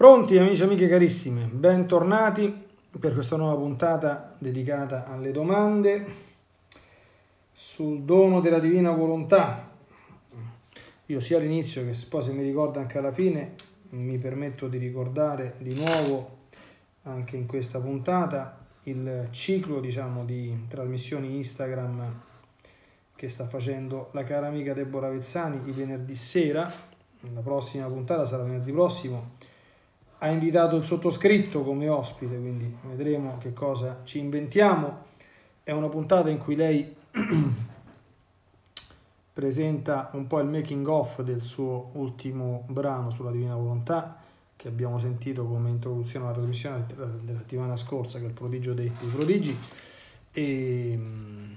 Pronti amici e amiche carissime, bentornati per questa nuova puntata dedicata alle domande sul dono della divina volontà. Io sia all'inizio che poi se mi ricordo anche alla fine mi permetto di ricordare di nuovo anche in questa puntata il ciclo diciamo di trasmissioni Instagram che sta facendo la cara amica Deborah Vezzani il venerdì sera, la prossima puntata sarà venerdì prossimo ha invitato il sottoscritto come ospite, quindi vedremo che cosa ci inventiamo. È una puntata in cui lei presenta un po' il making of del suo ultimo brano sulla Divina Volontà che abbiamo sentito come introduzione alla trasmissione della settimana scorsa, che è il prodigio dei, dei prodigi. E mm,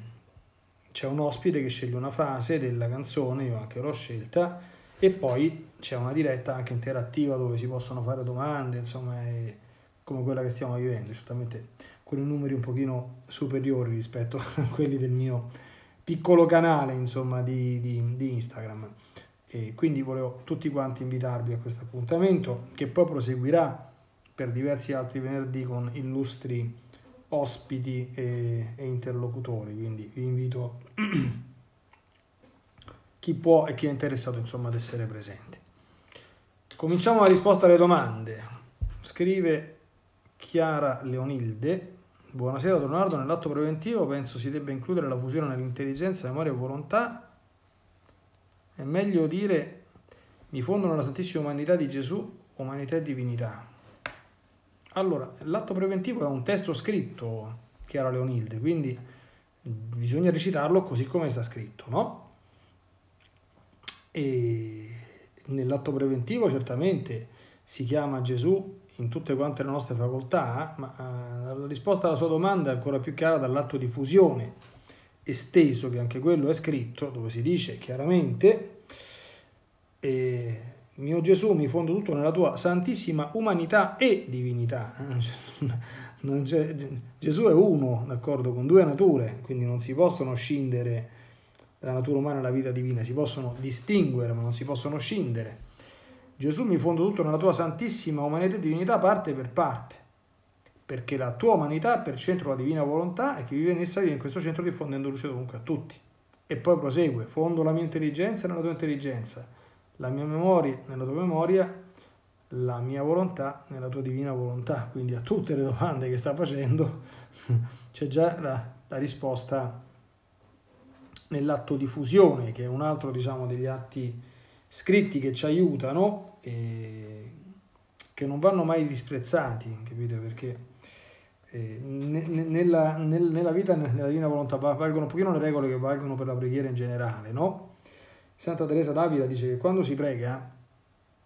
c'è un ospite che sceglie una frase della canzone, io anche l'ho scelta, e poi c'è una diretta anche interattiva dove si possono fare domande, insomma, come quella che stiamo vivendo, certamente con i numeri un pochino superiori rispetto a quelli del mio piccolo canale, insomma, di, di, di Instagram. E quindi volevo tutti quanti invitarvi a questo appuntamento che poi proseguirà per diversi altri venerdì con illustri ospiti e, e interlocutori, quindi vi invito chi può e chi è interessato insomma ad essere presente. Cominciamo la risposta alle domande. Scrive Chiara Leonilde. Buonasera Leonardo, nell'atto preventivo penso si debba includere la fusione nell'intelligenza, memoria e volontà. È meglio dire mi fondono nella Santissima Umanità di Gesù, umanità e divinità. Allora, l'atto preventivo è un testo scritto, Chiara Leonilde, quindi bisogna recitarlo così come sta scritto, no? E nell'atto preventivo certamente si chiama Gesù in tutte quante le nostre facoltà, ma eh, la risposta alla sua domanda è ancora più chiara dall'atto di fusione esteso, che anche quello è scritto, dove si dice chiaramente, eh, mio Gesù mi fondo tutto nella tua santissima umanità e divinità. Gesù è uno, d'accordo, con due nature, quindi non si possono scindere la natura umana e la vita divina, si possono distinguere ma non si possono scindere. Gesù mi fondo tutto nella tua santissima umanità e divinità parte per parte, perché la tua umanità per centro la divina volontà e chi vive in essa vive in questo centro diffondendo luce dovunque a tutti. E poi prosegue, fondo la mia intelligenza nella tua intelligenza, la mia memoria nella tua memoria, la mia volontà nella tua divina volontà. Quindi a tutte le domande che sta facendo c'è già la, la risposta nell'atto di fusione, che è un altro diciamo, degli atti scritti che ci aiutano e che non vanno mai disprezzati, capite? Perché eh, nella, nel, nella, vita, nella divina volontà, valgono un pochino le regole che valgono per la preghiera in generale, no? Santa Teresa d'Avila dice che quando si prega,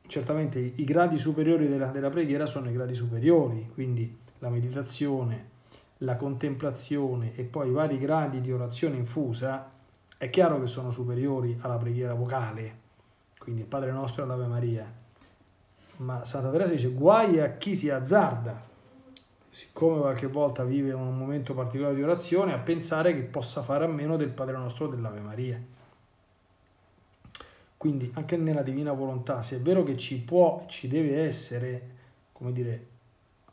certamente i gradi superiori della, della preghiera sono i gradi superiori, quindi la meditazione, la contemplazione e poi i vari gradi di orazione infusa è chiaro che sono superiori alla preghiera vocale, quindi il Padre nostro e l'Ave Maria, ma Santa Teresa dice guai a chi si azzarda, siccome qualche volta vive un momento particolare di orazione, a pensare che possa fare a meno del Padre nostro e dell'Ave Maria. Quindi anche nella divina volontà, se è vero che ci può, ci deve essere, come dire,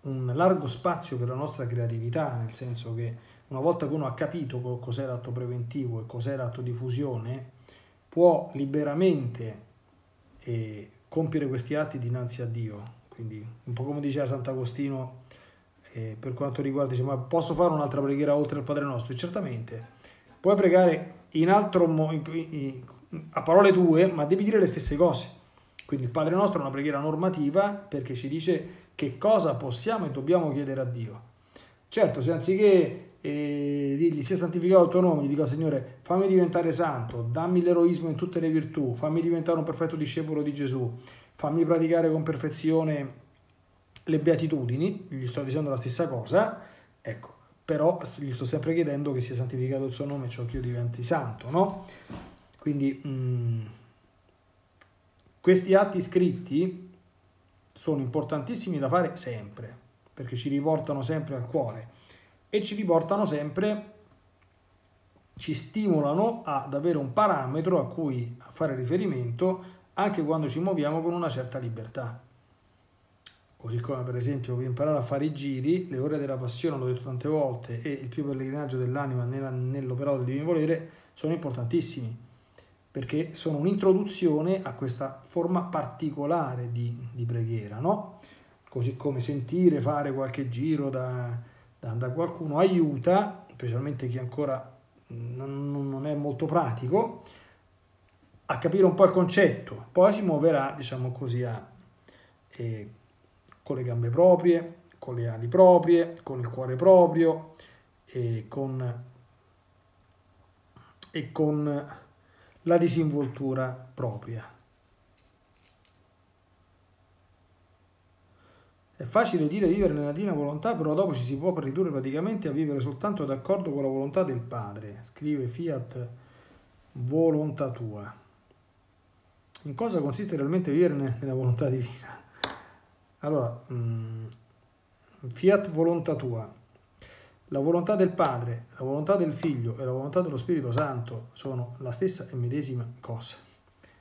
un largo spazio per la nostra creatività, nel senso che una volta che uno ha capito cos'è l'atto preventivo e cos'è l'atto di fusione, può liberamente eh, compiere questi atti dinanzi a Dio. Quindi un po' come diceva Sant'Agostino eh, per quanto riguarda, dice, ma posso fare un'altra preghiera oltre al Padre nostro? E certamente, puoi pregare in altro modo, a parole tue, ma devi dire le stesse cose. Quindi il Padre nostro è una preghiera normativa perché ci dice che cosa possiamo e dobbiamo chiedere a Dio. Certo, se anziché e dirgli sia santificato il tuo nome, gli dico Signore fammi diventare santo, dammi l'eroismo in tutte le virtù, fammi diventare un perfetto discepolo di Gesù, fammi praticare con perfezione le beatitudini, gli sto dicendo la stessa cosa, ecco, però gli sto sempre chiedendo che sia santificato il suo nome, ciò che io diventi santo, no? Quindi mh, mm, questi atti scritti sono importantissimi da fare sempre, perché ci riportano sempre al cuore e ci riportano sempre, ci stimolano ad avere un parametro a cui fare riferimento anche quando ci muoviamo con una certa libertà. così come per esempio imparare a fare i giri, le ore della passione, l'ho detto tante volte, e il più pellegrinaggio dell'anima nell'operato del divino volere sono importantissimi, perché sono un'introduzione a questa forma particolare di, di preghiera, no? Così come sentire, fare qualche giro da, da, qualcuno aiuta, specialmente chi ancora non, non è molto pratico, a capire un po' il concetto, poi si muoverà, diciamo così, a, eh, con le gambe proprie, con le ali proprie, con il cuore proprio e con, e con la disinvoltura propria. È facile dire vivere nella divina volontà, però dopo ci si può ridurre praticamente a vivere soltanto d'accordo con la volontà del Padre, scrive Fiat Volontà tua. In cosa consiste realmente vivere nella volontà divina? Allora, mm, fiat volontà tua, la volontà del Padre, la volontà del Figlio e la volontà dello Spirito Santo sono la stessa e medesima cosa.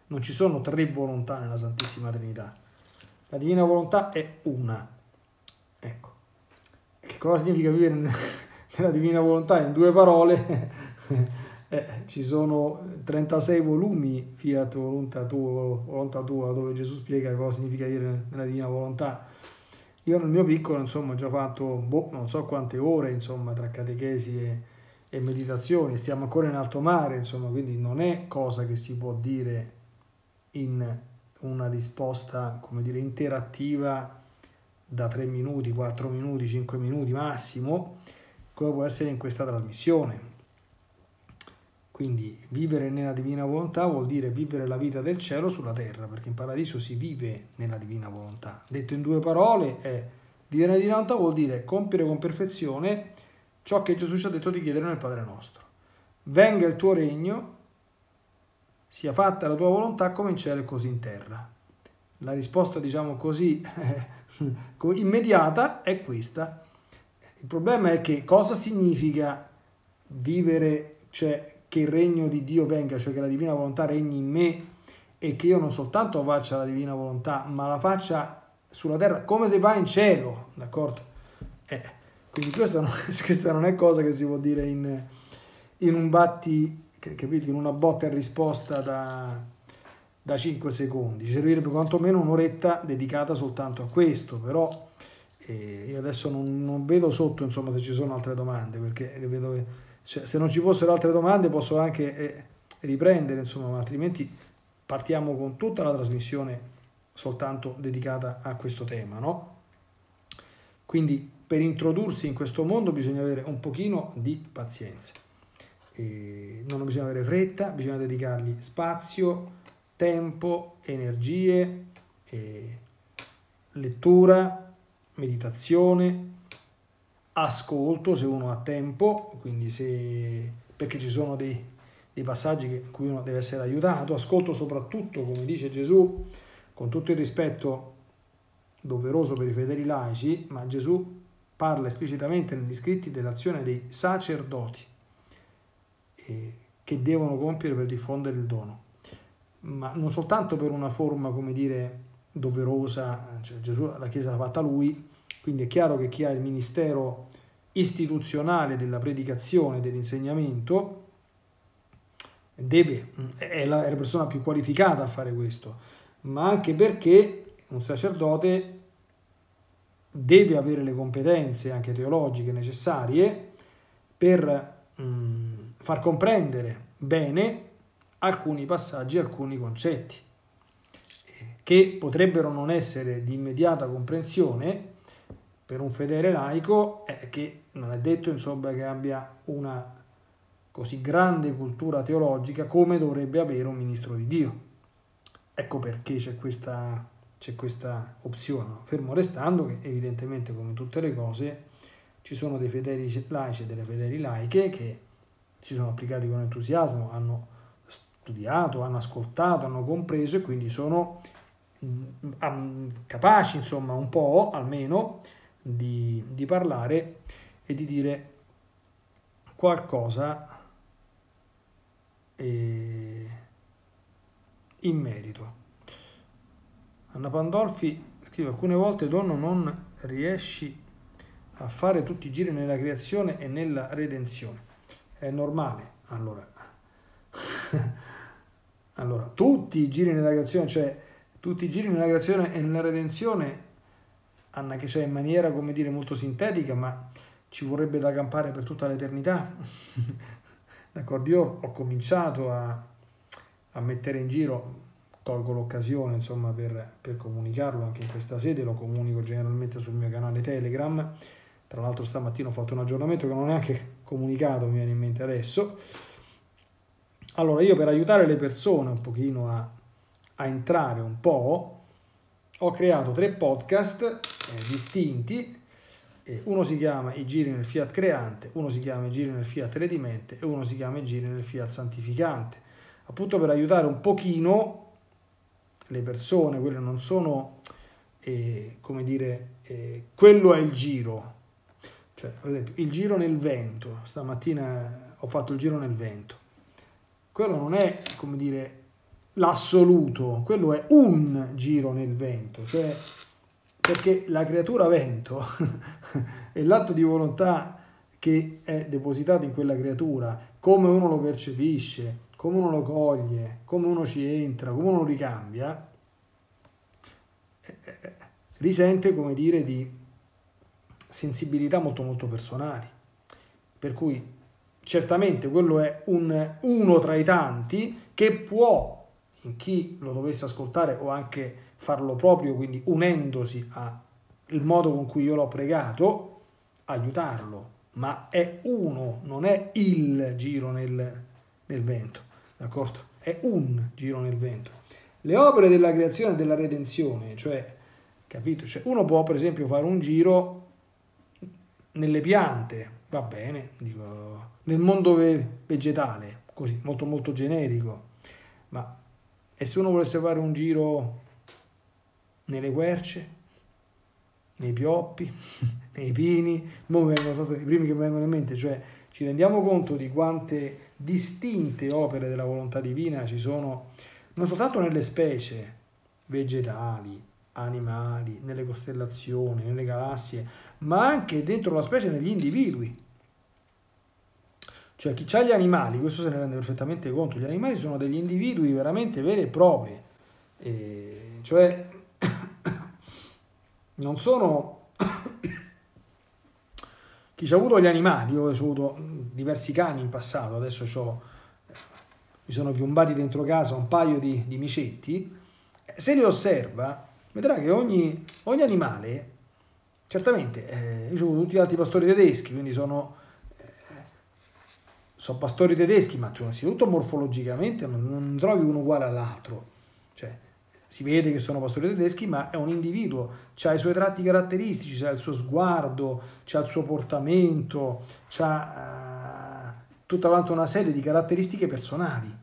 Non ci sono tre volontà nella Santissima Trinità. La divina volontà è una. Ecco. Che cosa significa vivere nella divina volontà? In due parole, eh, ci sono 36 volumi Fiat Volontà tua, volontà tua, dove Gesù spiega cosa significa vivere nella divina volontà. Io nel mio piccolo, insomma, ho già fatto boh, non so quante ore, insomma, tra catechesi e, e meditazioni, stiamo ancora in alto mare, insomma, quindi non è cosa che si può dire in una risposta, come dire, interattiva da 3 minuti, 4 minuti, 5 minuti massimo, come può essere in questa trasmissione. Quindi vivere nella divina volontà vuol dire vivere la vita del cielo sulla terra, perché in paradiso si vive nella divina volontà. Detto in due parole, è vivere nella divina volontà vuol dire compiere con perfezione ciò che Gesù ci ha detto di chiedere nel Padre nostro. Venga il tuo regno, sia fatta la tua volontà come in cielo e così in terra. La risposta, diciamo così, immediata è questa. Il problema è che cosa significa vivere, cioè che il regno di Dio venga, cioè che la divina volontà regni in me e che io non soltanto faccia la divina volontà, ma la faccia sulla terra come se va in cielo, d'accordo? Eh, quindi questa non, questa non, è cosa che si può dire in, in un batti capito, in una botta e risposta da, da 5 secondi. Ci servirebbe quantomeno un'oretta dedicata soltanto a questo, però eh, io adesso non, non, vedo sotto insomma, se ci sono altre domande, perché vedo cioè, se non ci fossero altre domande posso anche eh, riprendere, insomma, ma altrimenti partiamo con tutta la trasmissione soltanto dedicata a questo tema, no? Quindi per introdursi in questo mondo bisogna avere un pochino di pazienza. E non bisogna avere fretta, bisogna dedicargli spazio, tempo, energie, lettura, meditazione, ascolto se uno ha tempo, quindi se, perché ci sono dei, dei passaggi in cui uno deve essere aiutato, ascolto soprattutto, come dice Gesù, con tutto il rispetto doveroso per i fedeli laici, ma Gesù parla esplicitamente negli scritti dell'azione dei sacerdoti che devono compiere per diffondere il dono, ma non soltanto per una forma, come dire, doverosa, cioè Gesù, la Chiesa l'ha fatta lui, quindi è chiaro che chi ha il ministero istituzionale della predicazione, dell'insegnamento, deve, è la, è la persona più qualificata a fare questo, ma anche perché un sacerdote deve avere le competenze anche teologiche necessarie per mm, far comprendere bene alcuni passaggi, alcuni concetti, che potrebbero non essere di immediata comprensione per un fedele laico, eh, che non è detto insomma che abbia una così grande cultura teologica come dovrebbe avere un ministro di Dio. Ecco perché c'è questa, questa opzione, fermo restando che evidentemente come tutte le cose ci sono dei fedeli laici e delle fedeli laiche che si sono applicati con entusiasmo, hanno studiato, hanno ascoltato, hanno compreso e quindi sono mm, capaci, insomma, un po' almeno di, di parlare e di dire qualcosa eh, in merito. Anna Pandolfi scrive alcune volte Donno non riesci a fare tutti i giri nella creazione e nella redenzione. È normale, allora. allora, tutti i giri nella creazione, cioè tutti i giri nella creazione e nella redenzione, Anna che c'è in maniera, come dire, molto sintetica, ma ci vorrebbe da campare per tutta l'eternità. D'accordo, io ho cominciato a, a mettere in giro colgo l'occasione insomma per, per, comunicarlo anche in questa sede, lo comunico generalmente sul mio canale Telegram, tra l'altro stamattina ho fatto un aggiornamento che non ho neanche comunicato, mi viene in mente adesso. Allora io per aiutare le persone un pochino a, a entrare un po', ho creato tre podcast eh, distinti, uno si chiama I giri nel Fiat creante, uno si chiama I giri nel Fiat redimente e uno si chiama I giri nel Fiat santificante, appunto per aiutare un pochino le persone, quelle non sono, eh, come dire, eh, quello è il giro. Cioè, per esempio, il giro nel vento, stamattina ho fatto il giro nel vento. Quello non è, come dire, l'assoluto, quello è un giro nel vento, cioè perché la creatura vento è l'atto di volontà che è depositato in quella creatura, come uno lo percepisce, come uno lo coglie, come uno ci entra, come uno ricambia, eh, eh, risente, come dire, di sensibilità molto molto personali. Per cui certamente quello è un, uno tra i tanti che può, in chi lo dovesse ascoltare o anche farlo proprio, quindi unendosi al modo con cui io l'ho pregato, aiutarlo. Ma è uno, non è il giro nel, nel vento d'accordo? È un giro nel vento. Le opere della creazione e della redenzione, cioè, capito? Cioè, uno può per esempio fare un giro nelle piante, va bene, dico, nel mondo vegetale, così, molto molto generico, ma e se uno volesse fare un giro nelle querce, nei pioppi, nei pini, i primi che mi vengono in mente, cioè ci rendiamo conto di quante distinte opere della volontà divina ci sono non soltanto nelle specie vegetali, animali, nelle costellazioni, nelle galassie, ma anche dentro la specie negli individui. Cioè chi ha gli animali, questo se ne rende perfettamente conto, gli animali sono degli individui veramente veri e propri, e cioè non sono chi ha avuto gli animali, io ho avuto diversi cani in passato, adesso ho, mi sono piombati dentro casa un paio di, di micetti, se li osserva vedrà che ogni, ogni animale, certamente, eh, io avuto tutti gli altri pastori tedeschi, quindi sono, eh, sono pastori tedeschi, ma innanzitutto morfologicamente non, non trovi uno uguale all'altro, cioè si vede che sono pastori tedeschi, ma è un individuo, ha i suoi tratti caratteristici, ha il suo sguardo, ha il suo portamento, ha uh, tutta una serie di caratteristiche personali.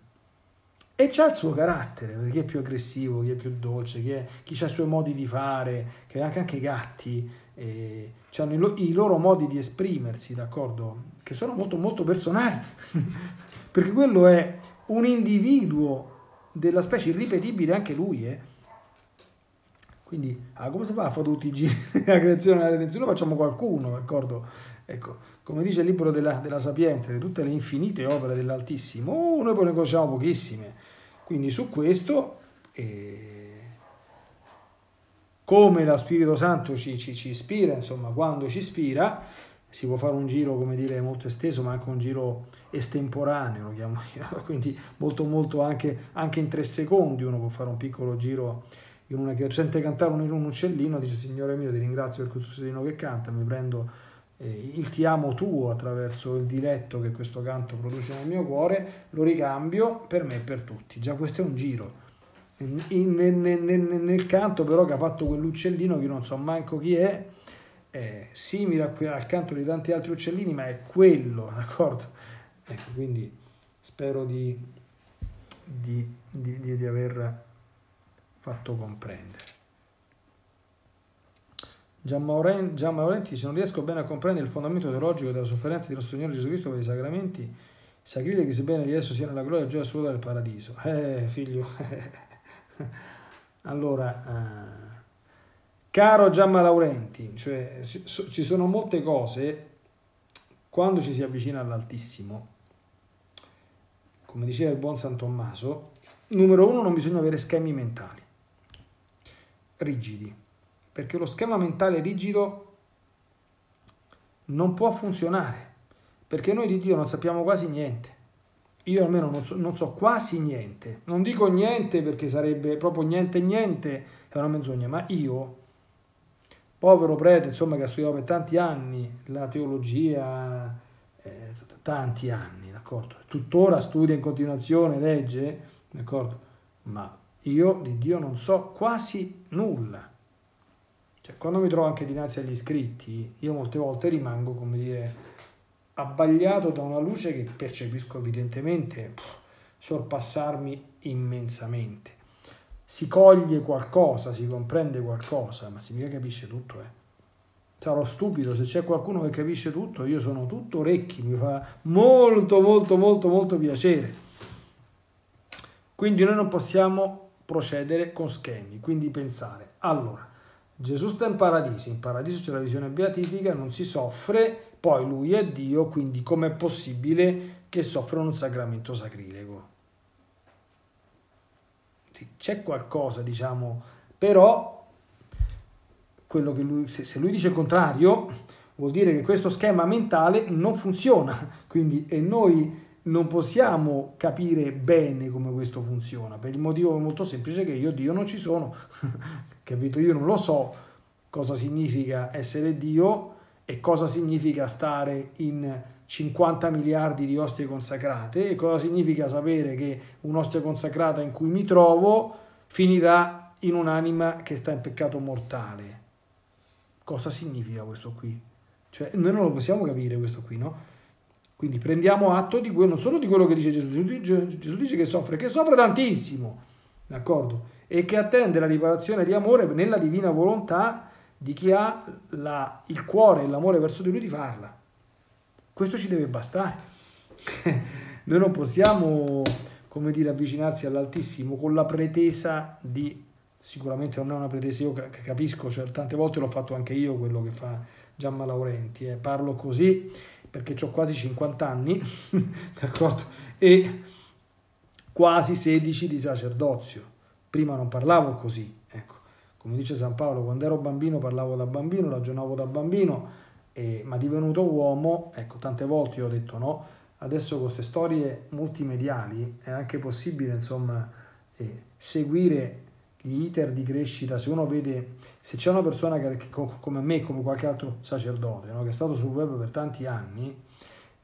E c'ha il suo carattere, perché è più aggressivo, chi è più dolce, chi, è, chi ha i suoi modi di fare, che anche, anche i gatti eh, hanno i, lo, i loro modi di esprimersi, d'accordo? Che sono molto molto personali, perché quello è un individuo della specie irripetibile anche lui, eh. Quindi, ah, come si fa a fare tutti i giri della creazione della redenzione? Facciamo qualcuno, d'accordo? Ecco, come dice il libro della, della Sapienza, di tutte le infinite opere dell'Altissimo, oh, noi poi ne conosciamo pochissime. Quindi su questo, eh, come lo Spirito Santo ci, ci, ci ispira, insomma, quando ci ispira, si può fare un giro, come dire, molto esteso, ma anche un giro estemporaneo, lo chiamo io, quindi molto molto anche, anche in tre secondi uno può fare un piccolo giro in una creatura, sente cantare un, un uccellino, dice Signore mio ti ringrazio per questo uccellino che canta, mi prendo il ti amo tuo attraverso il diletto che questo canto produce nel mio cuore, lo ricambio per me e per tutti, già questo è un giro. In, in, nel, nel, nel canto però che ha fatto quell'uccellino che io non so manco chi è, è simile al canto di tanti altri uccellini, ma è quello, d'accordo? Ecco, quindi spero di, di, di, di aver fatto comprendere. Gian Maurenti, se non riesco bene a comprendere il fondamento teologico della sofferenza di nostro Signore Gesù Cristo per i sacramenti, sacrileghi sebbene di esso siano la gloria e gioia assoluta del paradiso. Eh, figlio. allora, eh, Caro Giamma Laurenti, cioè, ci sono molte cose, quando ci si avvicina all'Altissimo, come diceva il buon San Tommaso, numero uno non bisogna avere schemi mentali rigidi, perché lo schema mentale rigido non può funzionare, perché noi di Dio non sappiamo quasi niente. Io almeno non so, non so quasi niente, non dico niente perché sarebbe proprio niente niente, è una menzogna, ma io povero prete, insomma, che ha studiato per tanti anni la teologia, eh, tanti anni, d'accordo? Tuttora studia in continuazione, legge, d'accordo? Ma io di Dio non so quasi nulla. Cioè, quando mi trovo anche dinanzi agli iscritti, io molte volte rimango, come dire, abbagliato da una luce che percepisco evidentemente pff, sorpassarmi immensamente si coglie qualcosa, si comprende qualcosa, ma si mica capisce tutto. Eh. Sarò stupido, se c'è qualcuno che capisce tutto, io sono tutto orecchi, mi fa molto, molto, molto, molto piacere. Quindi noi non possiamo procedere con schemi, quindi pensare. Allora, Gesù sta in paradiso, in paradiso c'è la visione beatifica, non si soffre, poi lui è Dio, quindi com'è possibile che soffra un sacramento sacrilego? c'è qualcosa, diciamo, però lui, se, se lui dice il contrario, vuol dire che questo schema mentale non funziona, quindi e noi non possiamo capire bene come questo funziona, per il motivo molto semplice che io Dio non ci sono, capito? Io non lo so cosa significa essere Dio e cosa significa stare in 50 miliardi di ostie consacrate e cosa significa sapere che un'ostia consacrata in cui mi trovo finirà in un'anima che sta in peccato mortale. Cosa significa questo qui? Cioè, noi non lo possiamo capire questo qui, no? Quindi prendiamo atto di quello, non solo di quello che dice Gesù, Gesù dice che soffre, che soffre tantissimo, d'accordo? E che attende la riparazione di amore nella divina volontà di chi ha la, il cuore e l'amore verso di lui di farla. Questo ci deve bastare. Noi non possiamo, come dire, avvicinarsi all'Altissimo con la pretesa di, sicuramente non è una pretesa, io capisco, cioè, tante volte l'ho fatto anche io quello che fa Giamma Laurenti, eh. parlo così perché ho quasi 50 anni? E quasi 16 di sacerdozio. Prima non parlavo così, ecco. Come dice San Paolo, quando ero bambino parlavo da bambino, ragionavo da bambino, eh, ma divenuto uomo, ecco, tante volte ho detto no, adesso con queste storie multimediali è anche possibile, insomma, eh, seguire gli iter di crescita, se uno vede, se c'è una persona che, che, come me, come qualche altro sacerdote, no, che è stato sul web per tanti anni,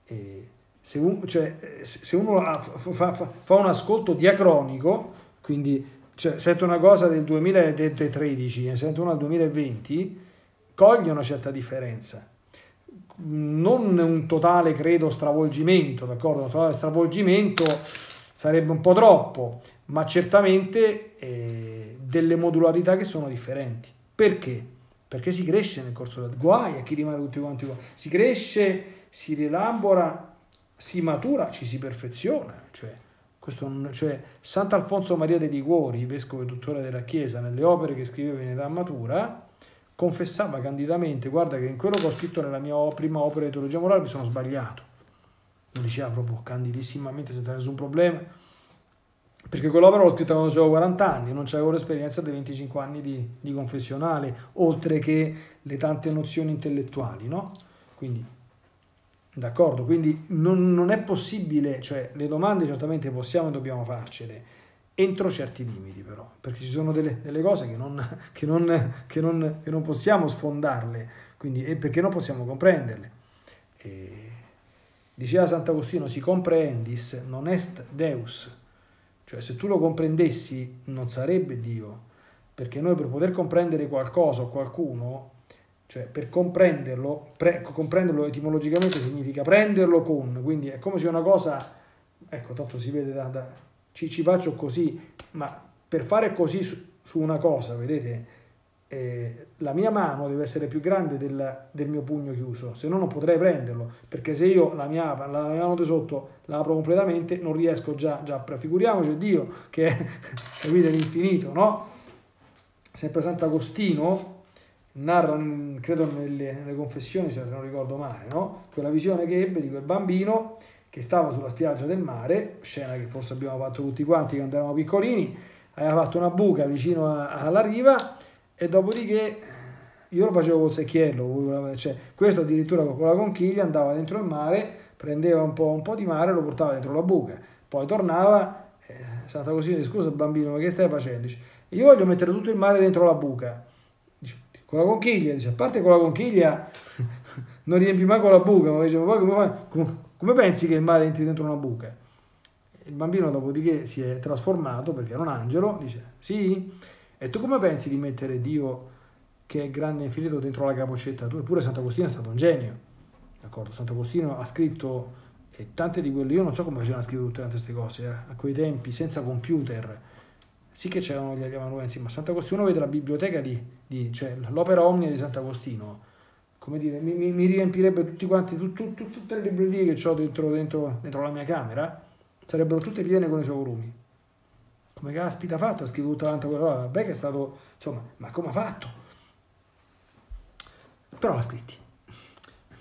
eh, se, un, cioè, se, uno fa, fa, fa, un ascolto diacronico, quindi cioè, sento una cosa del 2013 e sento una del 2020, coglie una certa differenza non un totale, credo, stravolgimento, d'accordo? Un totale stravolgimento sarebbe un po' troppo, ma certamente eh, delle modularità che sono differenti. Perché? Perché si cresce nel corso del guai a chi rimane tutti quanti uguali. Si cresce, si rielabora, si matura, ci si perfeziona. Cioè, questo, cioè, Sant'Alfonso Maria dei Liguori, vescovo e dottore della Chiesa, nelle opere che scriveva in età matura, confessava candidamente, guarda che in quello che ho scritto nella mia prima opera di teologia morale mi sono sbagliato. Lo diceva proprio candidissimamente, senza nessun problema, perché quell'opera l'ho scritta quando avevo 40 anni, non avevo l'esperienza dei 25 anni di, di, confessionale, oltre che le tante nozioni intellettuali, no? Quindi, d'accordo, quindi non, non è possibile, cioè le domande certamente possiamo e dobbiamo farcele, entro certi limiti però, perché ci sono delle, delle cose che non, che, non, che, non, che non, possiamo sfondarle, quindi, e perché non possiamo comprenderle. E diceva Sant'Agostino, si comprendis non est Deus, cioè se tu lo comprendessi non sarebbe Dio, perché noi per poter comprendere qualcosa o qualcuno, cioè per comprenderlo, pre, comprenderlo etimologicamente significa prenderlo con, quindi è come se una cosa, ecco tanto si vede da, da ci, ci faccio così, ma per fare così su, su una cosa, vedete, eh, la mia mano deve essere più grande del, del, mio pugno chiuso, se no non potrei prenderlo, perché se io la mia, la mia mano di sotto la apro completamente non riesco già, già figuriamoci Dio che è, capite, l'infinito, no? Sempre Sant'Agostino narra, credo nelle, nelle, confessioni, se non ricordo male, no? quella visione che ebbe di quel bambino che stava sulla spiaggia del mare, scena che forse abbiamo fatto tutti quanti quando eravamo piccolini, aveva fatto una buca vicino a, alla riva e dopodiché io lo facevo col secchiello, cioè, questo addirittura con la conchiglia andava dentro il mare, prendeva un po', un po di mare e lo portava dentro la buca, poi tornava, eh, Santa Cosina scusa bambino ma che stai facendo? Dice, io voglio mettere tutto il mare dentro la buca, dice, con la conchiglia, dice, a parte con la conchiglia non riempi mai con la buca, ma dice, ma poi come, come, come pensi che il mare entri dentro una buca? Il bambino dopodiché si è trasformato perché era un angelo, dice sì, e tu come pensi di mettere Dio che è grande e infinito dentro la capocetta? Tu eppure Sant'Agostino è stato un genio, d'accordo? Sant'Agostino ha scritto e tante di quelle, io non so come facevano a scrivere tutte queste cose, eh, a quei tempi, senza computer, sì che c'erano gli amanuensi, ma Sant'Agostino vede la biblioteca di, di cioè l'opera omnia di Sant'Agostino, come dire, mi, mi, riempirebbe tutti quanti, tut, tut, tut, tutte le librerie che ho dentro, dentro, dentro, la mia camera, sarebbero tutte piene con i suoi volumi. Come caspita ha fatto? Ha scritto tutta quanta quella roba, vabbè che è stato, insomma, ma come ha fatto? Però l'ha scritti.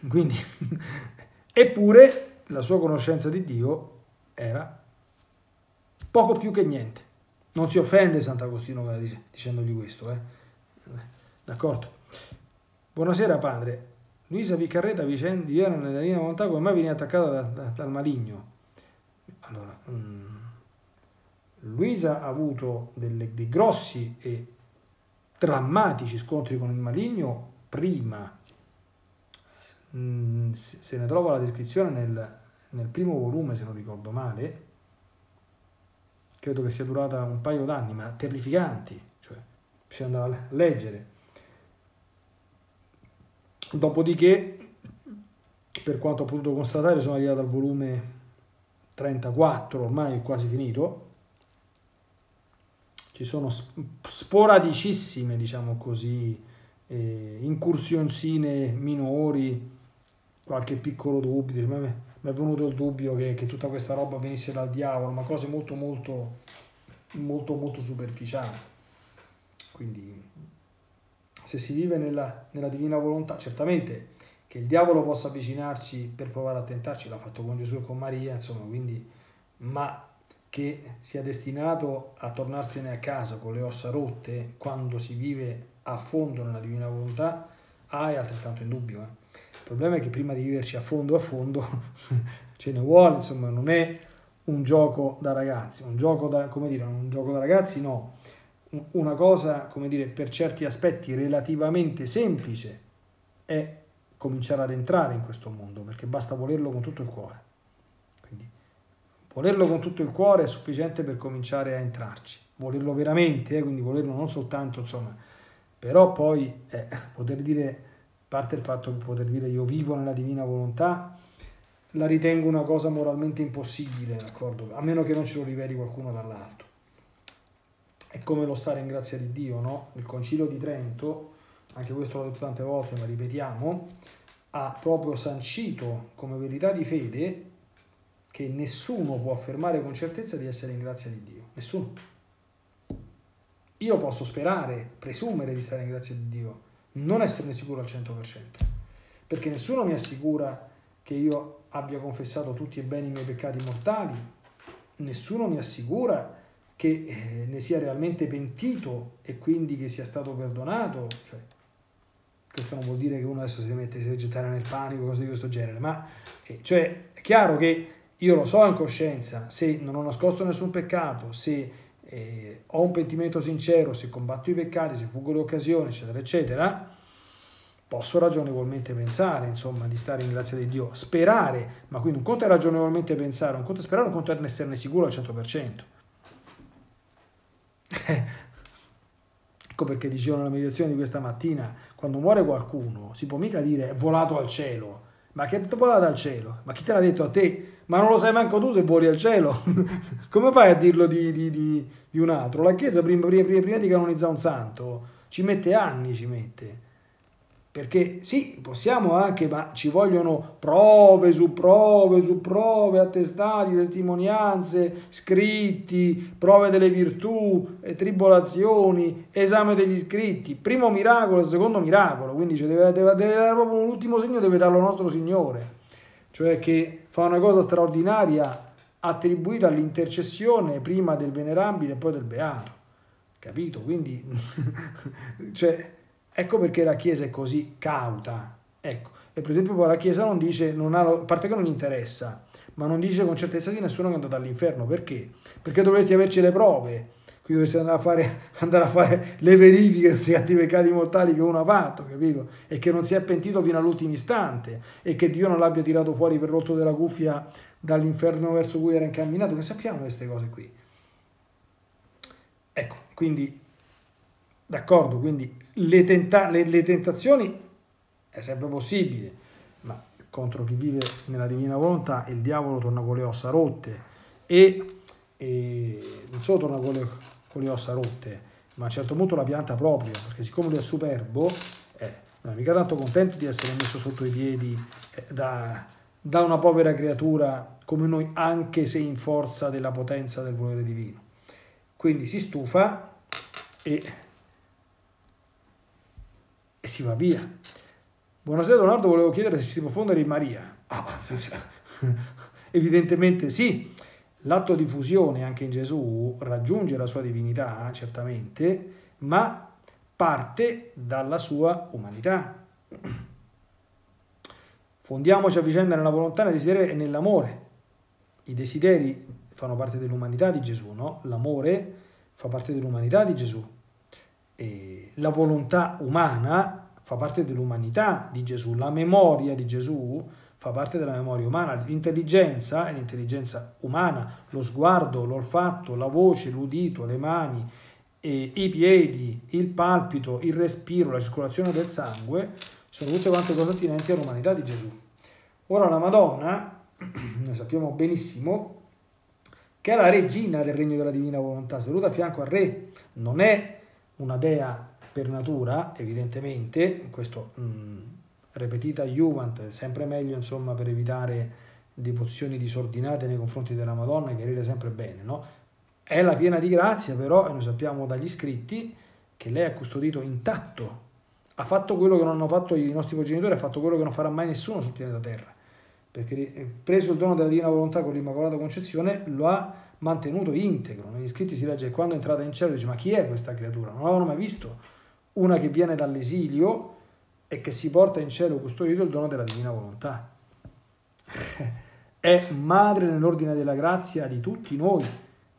Quindi, eppure la sua conoscenza di Dio era poco più che niente. Non si offende Sant'Agostino dicendogli questo, eh? D'accordo? Buonasera padre, Luisa Vicarreta Vicendi viene nella linea volontà come mai viene attaccata da, da, dal maligno? Allora, um, Luisa ha avuto delle, dei grossi e drammatici scontri con il maligno prima, um, se ne trova la descrizione nel, nel primo volume se non ricordo male, credo che sia durata un paio d'anni, ma terrificanti, cioè bisogna andare a leggere. Dopodiché, per quanto ho potuto constatare, sono arrivato al volume 34, ormai è quasi finito. Ci sono sporadicissime, diciamo così, eh, incursionsine minori, qualche piccolo dubbio. Mi è venuto il dubbio che, che tutta questa roba venisse dal diavolo, ma cose molto, molto, molto, molto superficiali. Quindi se si vive nella, nella divina volontà, certamente che il diavolo possa avvicinarci per provare a tentarci, l'ha fatto con Gesù e con Maria, insomma, quindi, ma che sia destinato a tornarsene a casa con le ossa rotte quando si vive a fondo nella divina volontà, ah, è altrettanto indubbio. Eh. Il problema è che prima di viverci a fondo a fondo ce ne vuole, insomma, non è un gioco da ragazzi, un gioco da, come dire, un gioco da ragazzi no, una cosa, come dire, per certi aspetti relativamente semplice è cominciare ad entrare in questo mondo, perché basta volerlo con tutto il cuore. Volerlo con tutto il cuore è sufficiente per cominciare a entrarci. Volerlo veramente, eh, quindi volerlo non soltanto, insomma, però poi eh, poter dire, parte il fatto che poter dire io vivo nella divina volontà, la ritengo una cosa moralmente impossibile, d'accordo? A meno che non ce lo riveli qualcuno dall'alto è come lo stare in grazia di Dio, no? Il Concilio di Trento, anche questo l'ho detto tante volte, ma ripetiamo, ha proprio sancito come verità di fede che nessuno può affermare con certezza di essere in grazia di Dio. Nessuno. Io posso sperare, presumere di stare in grazia di Dio, non esserne sicuro al 100%, perché nessuno mi assicura che io abbia confessato tutti e bene i miei peccati mortali, nessuno mi assicura che eh, ne sia realmente pentito e quindi che sia stato perdonato, cioè, questo non vuol dire che uno adesso si mette a gettare nel panico, cose di questo genere, ma eh, cioè, è chiaro che io lo so in coscienza, se non ho nascosto nessun peccato, se eh, ho un pentimento sincero, se combatto i peccati, se fuggo le occasioni, eccetera, eccetera, posso ragionevolmente pensare, insomma, di stare in grazia di Dio, sperare, ma quindi un conto è ragionevolmente pensare, un conto è sperare, un conto è esserne sicuro al 100%. ecco perché dicevo nella meditazione di questa mattina, quando muore qualcuno si può mica dire volato al cielo. Ma che è volato al cielo? Ma chi te l'ha detto a te? Ma non lo sai manco tu se voli al cielo? Come fai a dirlo di, di, di, di un altro? La Chiesa prima, prima, prima, di canonizzare un santo ci mette anni, ci mette. perché sì, possiamo anche, ma ci vogliono prove su prove su prove, attestati, testimonianze, scritti, prove delle virtù, tribolazioni, esame degli scritti, primo miracolo secondo miracolo, quindi deve, deve, deve dare proprio un ultimo segno, deve darlo nostro Signore, cioè che fa una cosa straordinaria attribuita all'intercessione prima del venerabile e poi del beato, capito? Quindi, cioè Ecco perché la Chiesa è così cauta. Ecco. E per esempio la Chiesa non dice, non ha, a parte che non gli interessa, ma non dice con certezza di nessuno che è andato all'inferno. Perché? Perché dovresti averci le prove. Quindi dovresti andare a fare, andare a fare le verifiche sui cattivi peccati mortali che uno ha fatto, capito? E che non si è pentito fino all'ultimo istante e che Dio non l'abbia tirato fuori per rotto della cuffia dall'inferno verso cui era incamminato. Che sappiamo queste cose qui. Ecco, quindi D'accordo? Quindi le, tenta- le, le tentazioni è sempre possibile, ma contro chi vive nella divina volontà il diavolo torna con le ossa rotte e, e non solo torna con le, con le, ossa rotte, ma a un certo punto la pianta proprio, perché siccome lui è superbo, eh, non è mica tanto contento di essere messo sotto i piedi eh, da, da una povera creatura come noi, anche se in forza della potenza del volere divino. Quindi si stufa e e si va via. Buonasera Leonardo, volevo chiedere se si può fondere in Maria. Ah, evidentemente sì. L'atto di fusione anche in Gesù raggiunge la sua divinità, certamente, ma parte dalla sua umanità. Fondiamoci a vicenda nella volontà, nel desiderio e nell'amore. I desideri fanno parte dell'umanità di Gesù, no? L'amore fa parte dell'umanità di Gesù eh, la volontà umana fa parte dell'umanità di Gesù, la memoria di Gesù fa parte della memoria umana, l'intelligenza è l'intelligenza umana, lo sguardo, l'olfatto, la voce, l'udito, le mani, i piedi, il palpito, il respiro, la circolazione del sangue, sono tutte quante cose attinenti all'umanità di Gesù. Ora la Madonna, noi sappiamo benissimo, che è la regina del regno della divina volontà, seduta a fianco al re, non è una dea per natura, evidentemente, questo mh, repetita Juvent, sempre meglio insomma per evitare devozioni disordinate nei confronti della Madonna e chiarire sempre bene, no? È la piena di grazia però, e noi sappiamo dagli scritti, che lei ha custodito intatto, ha fatto quello che non hanno fatto i nostri progenitori, ha fatto quello che non farà mai nessuno sul pianeta Terra, perché preso il dono della divina volontà con l'Immacolata Concezione, lo ha mantenuto integro. Negli scritti si legge che quando è entrata in cielo dice ma chi è questa creatura? Non avevano mai visto una che viene dall'esilio e che si porta in cielo custodito il dono della divina volontà. È madre nell'ordine della grazia di tutti noi,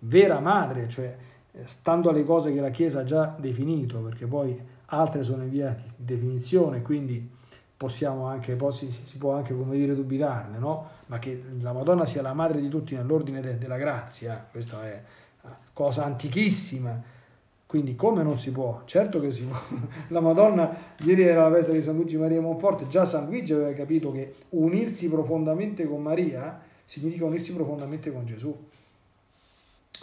vera madre, cioè eh, stando alle cose che la Chiesa ha già definito, perché poi altre sono in via di definizione, quindi possiamo anche, si, si, può anche come dire dubitarne, no? ma che la Madonna sia la madre di tutti nell'ordine de, della grazia, questa è cosa antichissima. Quindi come non si può? Certo che si può. La Madonna, ieri era la festa di San Luigi Maria Monforte, già San Luigi aveva capito che unirsi profondamente con Maria significa unirsi profondamente con Gesù.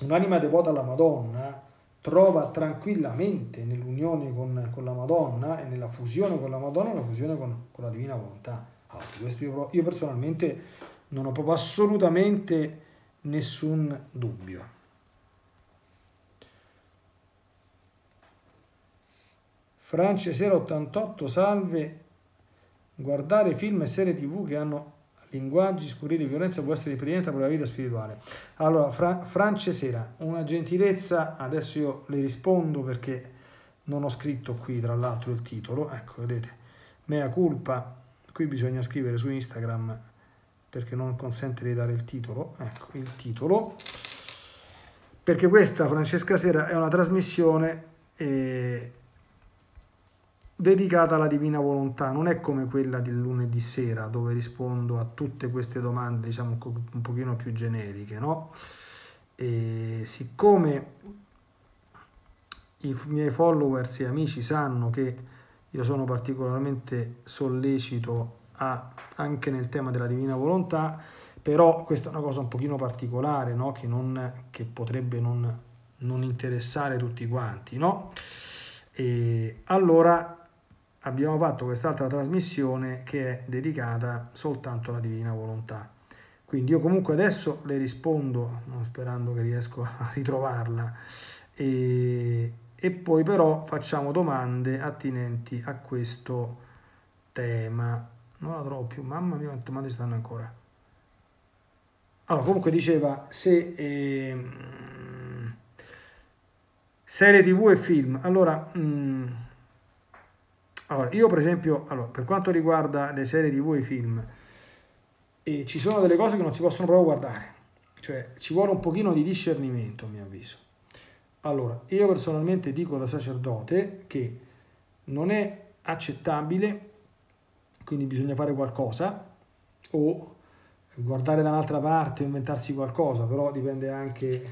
Un'anima devota alla Madonna trova tranquillamente nell'unione con, con, la Madonna e nella fusione con la Madonna la fusione con, con la divina volontà. Allora, questo io, io personalmente non ho proprio assolutamente nessun dubbio. Francesera 88, salve, guardare film e serie tv che hanno linguaggi scurili, violenza può essere dipendente per la vita spirituale. Allora, Fra- Francesera, una gentilezza, adesso io le rispondo perché non ho scritto qui tra l'altro il titolo, ecco vedete, mea culpa, qui bisogna scrivere su Instagram perché non consente di dare il titolo, ecco il titolo, perché questa Francesca Sera è una trasmissione... Eh, dedicata alla divina volontà, non è come quella del lunedì sera dove rispondo a tutte queste domande, diciamo un pochino più generiche, no? E siccome i miei followers e amici sanno che io sono particolarmente sollecito a, anche nel tema della divina volontà, però questa è una cosa un pochino particolare, no? che, non, che potrebbe non, non interessare tutti quanti, no? E allora abbiamo fatto quest'altra trasmissione che è dedicata soltanto alla divina volontà. Quindi io comunque adesso le rispondo, sperando che riesco a ritrovarla, e, e poi però facciamo domande attinenti a questo tema. Non la trovo più, mamma mia, quante domande stanno ancora. Allora, comunque diceva se eh, serie tv e film. Allora, mh, mm, allora, io per esempio, allora, per quanto riguarda le serie tv e i film, eh, ci sono delle cose che non si possono proprio guardare. Cioè, ci vuole un pochino di discernimento, a mio avviso. Allora, io personalmente dico da sacerdote che non è accettabile, quindi bisogna fare qualcosa, o guardare da un'altra parte, inventarsi qualcosa, però dipende anche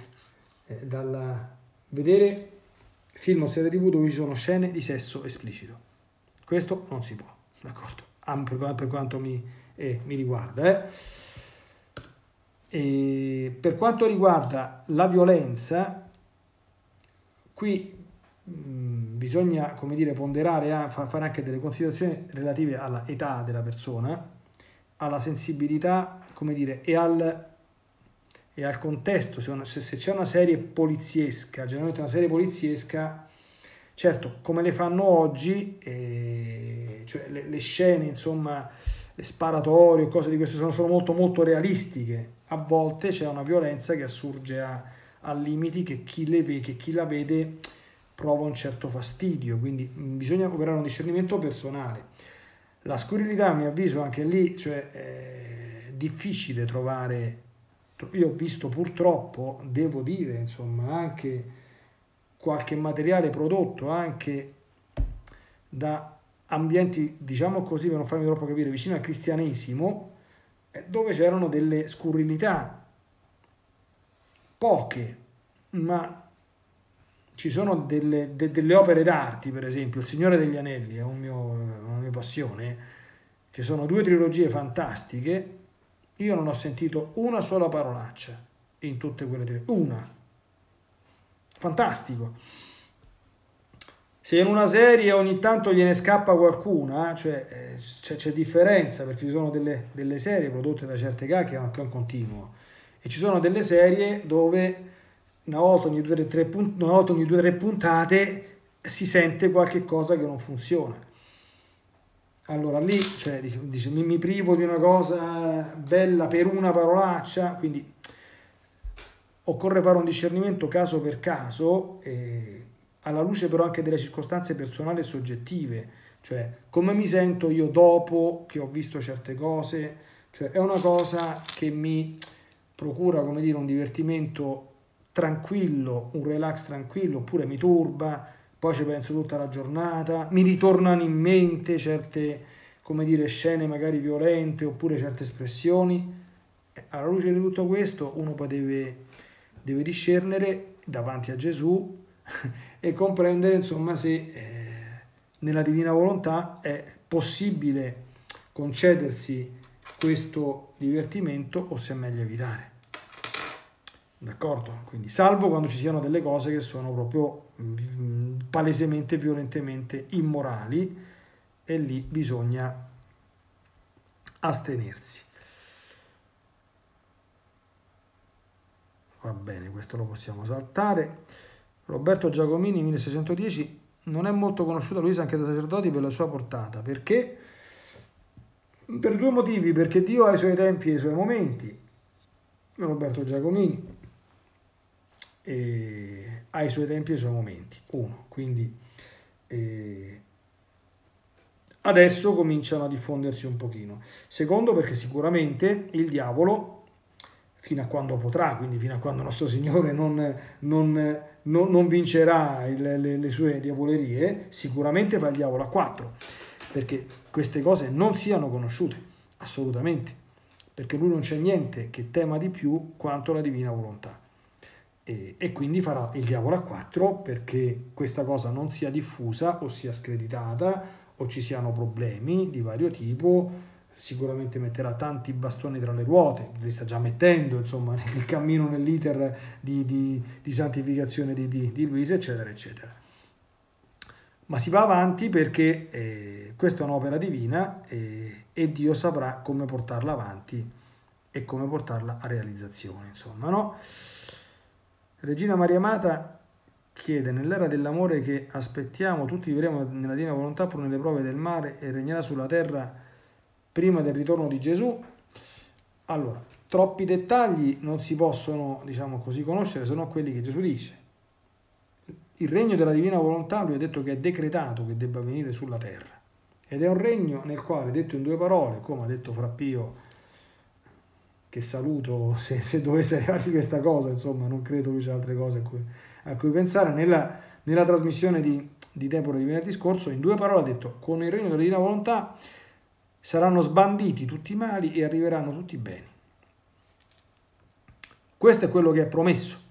eh, dal vedere film o serie tv dove ci sono scene di sesso esplicito. Questo non si può, d'accordo? Per quanto mi, eh, mi riguarda. Eh. E per quanto riguarda la violenza, qui mh, mm, bisogna come dire, ponderare, fare anche delle considerazioni relative all'età della persona, alla sensibilità come dire, e al, e al contesto. Se, se c'è una serie poliziesca, generalmente una serie poliziesca, certo, come le fanno oggi, eh, cioè le, le, scene, insomma, le sparatorie, cose di questo sono, sono molto molto realistiche. A volte c'è una violenza che assurge a, a limiti che chi, vede, che chi la vede prova un certo fastidio, quindi bisogna operare un discernimento personale. La scurrilità, a mio avviso, anche lì, cioè, è difficile trovare, io ho visto purtroppo, devo dire, insomma, anche qualche materiale prodotto anche da ambienti, diciamo così, per non farmi troppo capire, vicino al cristianesimo, eh, dove c'erano delle scurrilità, poche, ma ci sono delle, de, delle opere d'arte, per esempio, Il Signore degli Anelli è un mio, una mia passione, che sono due trilogie fantastiche, io non ho sentito una sola parolaccia in tutte quelle trilogie, una. Fantastico. Se in una serie ogni tanto gliene scappa qualcuna, cioè eh, c'è, differenza perché ci sono delle, delle, serie prodotte da certe gare che hanno un continuo e ci sono delle serie dove una volta ogni due o tre, tre puntate si sente qualche cosa che non funziona. Allora lì cioè, dice, mi privo di una cosa bella per una parolaccia, quindi occorre fare un discernimento caso per caso, eh, alla luce però anche delle circostanze personali e soggettive, cioè come mi sento io dopo che ho visto certe cose, cioè è una cosa che mi procura come dire un divertimento tranquillo, un relax tranquillo, oppure mi turba, poi ci penso tutta la giornata, mi ritornano in mente certe, come dire, scene magari violente, oppure certe espressioni. Alla luce di tutto questo uno poi deve, deve discernere davanti a Gesù e comprendere insomma se eh, nella divina volontà è possibile concedersi questo divertimento o se è meglio evitare. D'accordo? Quindi salvo quando ci siano delle cose che sono proprio mm, palesemente, violentemente immorali e lì bisogna astenersi. Va bene, questo lo possiamo saltare. Roberto Giacomini, 1610, non è molto conosciuta Luisa anche dai sacerdoti per la sua portata. Perché? Per due motivi, perché Dio ha i suoi tempi e i suoi momenti. Roberto Giacomini eh, ha i suoi tempi e i suoi momenti. Uno, quindi eh, adesso cominciano a diffondersi un pochino. Secondo, perché sicuramente il diavolo, fino a quando potrà, quindi fino a quando nostro Signore non, non, non, non vincerà il, le, le sue diavolerie, sicuramente fa il diavolo a quattro, perché queste cose non siano conosciute, assolutamente, perché lui non c'è niente che tema di più quanto la divina volontà. E, e, quindi farà il diavolo a 4 perché questa cosa non sia diffusa o sia screditata o ci siano problemi di vario tipo sicuramente metterà tanti bastoni tra le ruote, li sta già mettendo insomma nel cammino, nell'iter di, di, di santificazione di, di, Luisa eccetera eccetera ma si va avanti perché eh, questa è un'opera divina e, e, Dio saprà come portarla avanti e come portarla a realizzazione, insomma, no? Regina Maria Amata chiede, nell'era dell'amore che aspettiamo, tutti vivremo nella divina volontà pur nelle prove del mare e regnerà sulla terra prima del ritorno di Gesù. Allora, troppi dettagli non si possono, diciamo così, conoscere se non quelli che Gesù dice. Il regno della divina volontà, lui ha detto che è decretato che debba venire sulla terra. Ed è un regno nel quale, detto in due parole, come ha detto Frappio, che saluto se, se dovesse arrivargli questa cosa, insomma, non credo lui c'è altre cose a cui, a cui pensare, nella, nella trasmissione di, di Tempore di venerdì scorso, in due parole ha detto, con il regno della divina volontà saranno sbanditi tutti i mali e arriveranno tutti i beni. Questo è quello che è promesso.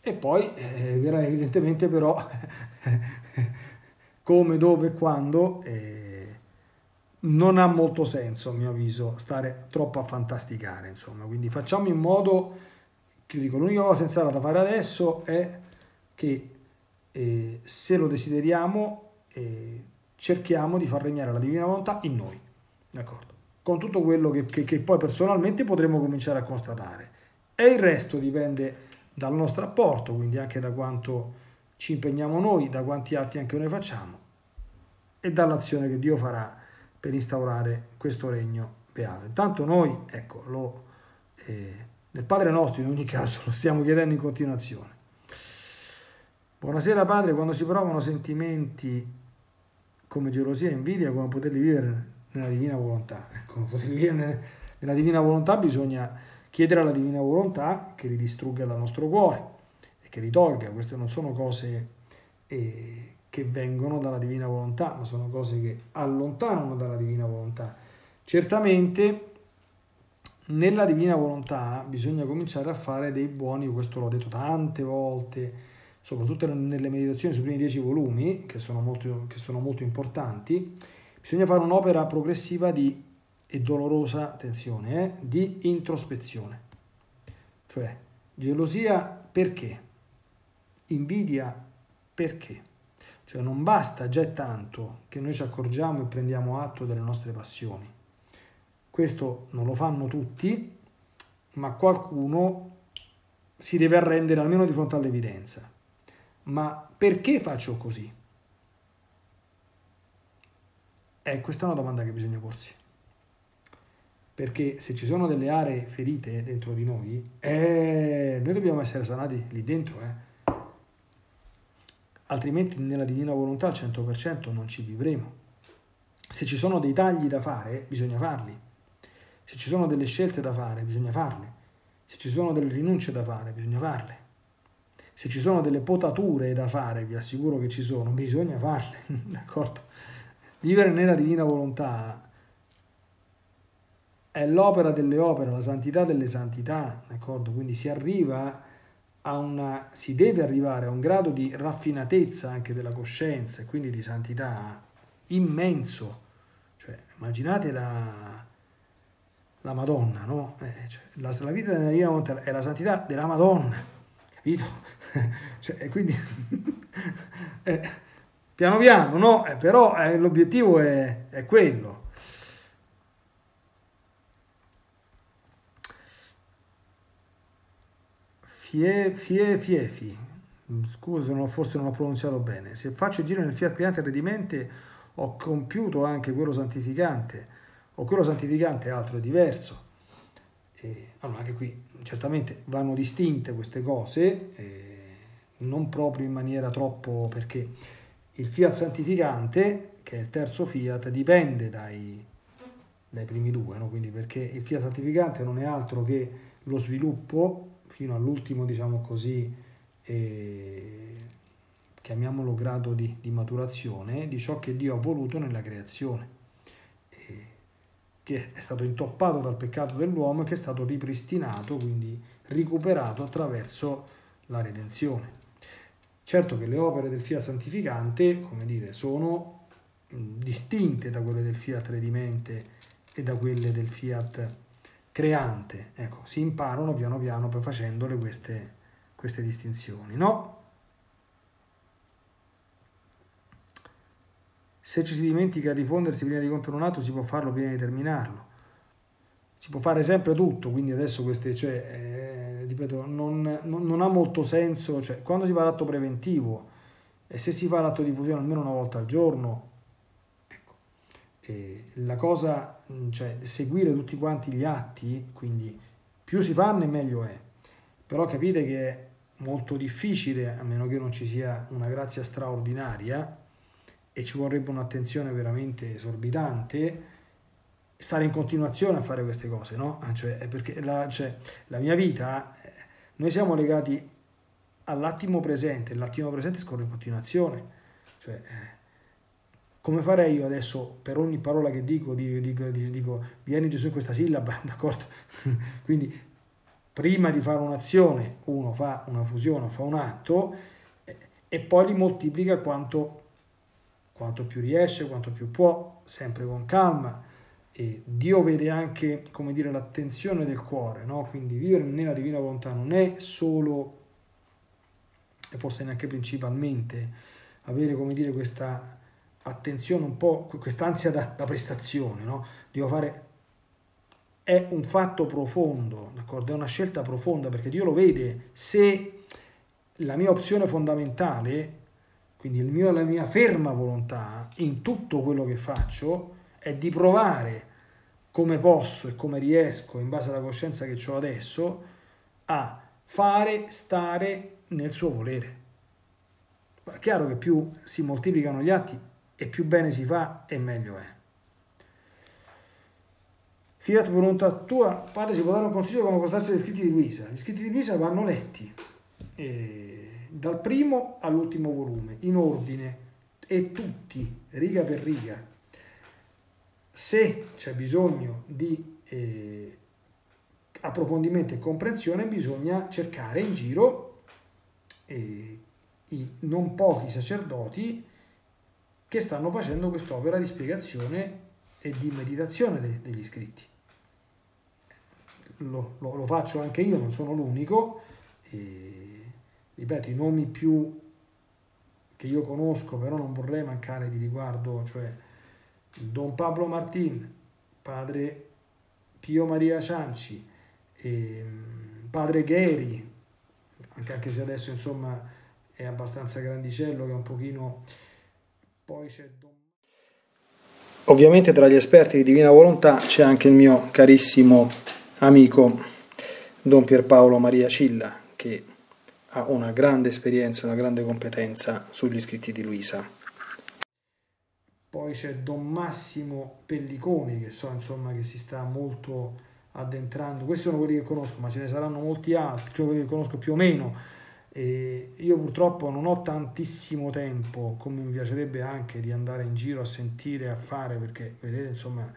E poi eh, verrà evidentemente però come, dove e quando eh, non ha molto senso, a mio avviso, stare troppo a fantasticare. Insomma. Quindi facciamo in modo, che io dico, l'unica cosa sensata da fare adesso è che eh, se lo desideriamo eh, cerchiamo di far regnare la divina volontà in noi. D'accordo? Con tutto quello che, che, che poi personalmente potremo cominciare a constatare. E il resto dipende dal nostro apporto, quindi anche da quanto ci impegniamo noi, da quanti atti anche noi facciamo e dall'azione che Dio farà per instaurare questo regno beato. Intanto noi, ecco, lo, eh, nel Padre nostro in ogni caso lo stiamo chiedendo in continuazione. Buonasera Padre, quando si provano sentimenti come gelosia e invidia, come poterli vivere nella divina volontà? Ecco, nella divina volontà bisogna chiedere alla divina volontà che li distrugga dal nostro cuore e che li tolga. Queste non sono cose eh, che vengono dalla divina volontà, ma sono cose che allontanano dalla divina volontà. Certamente nella divina volontà bisogna cominciare a fare dei buoni, questo l'ho detto tante volte, soprattutto nelle meditazioni sui primi dieci volumi, che sono molto, che sono molto importanti, bisogna fare un'opera progressiva di e dolorosa, attenzione, eh, di introspezione. Cioè, gelosia perché? Invidia perché? Cioè non basta già tanto che noi ci accorgiamo e prendiamo atto delle nostre passioni. Questo non lo fanno tutti, ma qualcuno si deve arrendere almeno di fronte all'evidenza. Ma perché faccio così? Eh, questa è una domanda che bisogna porsi perché se ci sono delle aree ferite dentro di noi, eh, noi dobbiamo essere sanati lì dentro, eh. altrimenti nella divina volontà al 100% non ci vivremo. Se ci sono dei tagli da fare, bisogna farli. Se ci sono delle scelte da fare, bisogna farle. Se ci sono delle rinunce da fare, bisogna farle. Se ci sono delle potature da fare, vi assicuro che ci sono, bisogna farle, d'accordo? Vivere nella divina volontà è l'opera delle opere, la santità delle santità, d'accordo? Quindi si arriva a una, si deve arrivare a un grado di raffinatezza anche della coscienza e quindi di santità immenso. Cioè, immaginate la, la Madonna, no? Eh, cioè, la, la, vita della Divina Volontà è la santità della Madonna, capito? cioè, quindi, eh, piano piano, no? Eh, però eh, l'obiettivo è, è quello. Fie, fie, fiefi, scusa, non, forse non ho pronunciato bene. Se faccio giro nel fiat creante redimente, ho compiuto anche quello santificante, o quello santificante altro, è diverso. E, allora, anche qui certamente vanno distinte queste cose, eh, non proprio in maniera troppo perché il fiat santificante, che è il terzo fiat, dipende dai, dai primi due, no? quindi perché il fiat santificante non è altro che lo sviluppo fino all'ultimo, diciamo così, eh, chiamiamolo grado di, di, maturazione, di ciò che Dio ha voluto nella creazione, eh, che è stato intoppato dal peccato dell'uomo e che è stato ripristinato, quindi recuperato attraverso la redenzione. Certo che le opere del fiat santificante, come dire, sono distinte da quelle del fiat redimente e da quelle del fiat creante. Ecco, si imparano piano piano facendole queste, queste distinzioni, no? Se ci si dimentica di fondersi prima di compiere un atto, si può farlo prima di terminarlo. Si può fare sempre tutto, quindi adesso queste, cioè, eh, ripeto, non, non, non, ha molto senso, cioè, quando si fa l'atto preventivo e se si fa l'atto di fusione almeno una volta al giorno, ecco, eh, la cosa, cioè, seguire tutti quanti gli atti, quindi più si fanno e meglio è, però capite che è molto difficile, a meno che non ci sia una grazia straordinaria, e ci vorrebbe un'attenzione veramente esorbitante, stare in continuazione a fare queste cose, no? Ah, cioè, perché la, cioè, la mia vita, noi siamo legati all'attimo presente, l'attimo presente scorre in continuazione, cioè, eh, come farei io adesso per ogni parola che dico, dico, dico, dico vieni Gesù in questa sillaba, d'accordo? Quindi prima di fare un'azione uno fa una fusione, fa un atto eh, e poi li moltiplica quanto quanto più riesce, quanto più può, sempre con calma. E Dio vede anche, come dire, l'attenzione del cuore, no? Quindi vivere nella divina volontà non è solo, e forse neanche principalmente, avere, come dire, questa attenzione un po', quest'ansia da, da prestazione, no? Devo fare è un fatto profondo? È una scelta profonda perché Dio lo vede se la mia opzione fondamentale quindi mio, la mia ferma volontà in tutto quello che faccio è di provare come posso e come riesco, in base alla coscienza che ho adesso, a fare, stare nel suo volere. È chiaro che più si moltiplicano gli atti e più bene si fa e meglio è. Fiat volontà tua, padre, si può dare un consiglio come costasse gli scritti di Luisa. Gli scritti di Luisa vanno letti. E dal primo all'ultimo volume, in ordine, e tutti, riga per riga. Se c'è bisogno di eh, approfondimento e comprensione, bisogna cercare in giro eh, i non pochi sacerdoti che stanno facendo quest'opera di spiegazione e di meditazione de, degli scritti. Lo, lo, lo, faccio anche io, non sono l'unico. Eh, ripeto, i nomi più che io conosco, però non vorrei mancare di riguardo, cioè Don Pablo Martin, padre Pio Maria Cianci, ehm, padre Gheri, anche se adesso insomma è abbastanza grandicello, che un pochino... Poi c'è Don... Ovviamente tra gli esperti di Divina Volontà c'è anche il mio carissimo amico Don Pierpaolo Maria Cilla, che ha una grande esperienza, una grande competenza sugli scritti di Luisa. Poi c'è Don Massimo Pelliconi, che so insomma che si sta molto addentrando. Questi sono quelli che conosco, ma ce ne saranno molti altri, cioè quelli che conosco più o meno. E io purtroppo non ho tantissimo tempo, come mi piacerebbe anche, di andare in giro a sentire, a fare, perché vedete, insomma,